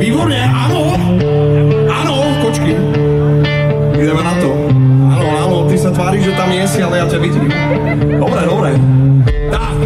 Výborne, áno. Áno, kočky. Ideme na to. Áno, áno, ty sa tváriš, že tam nie si, ale ja ťa vidím. Dobre, dobre. Tak.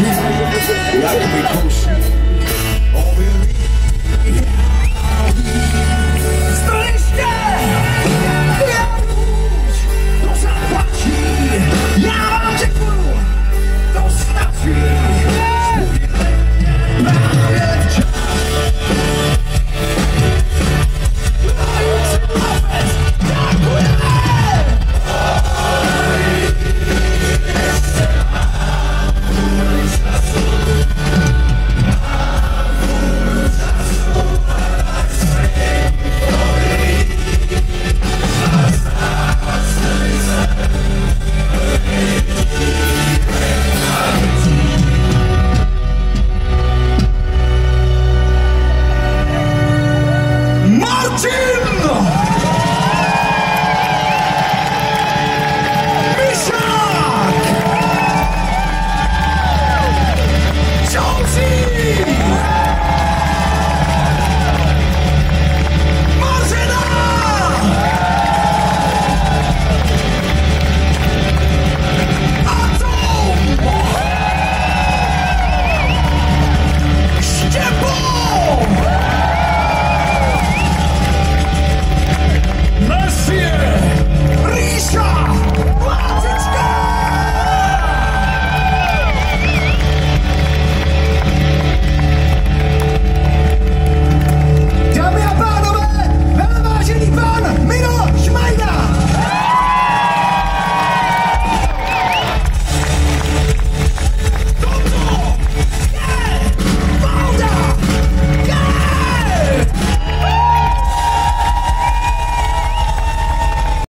Y'all can be coaching. All we need. Jim!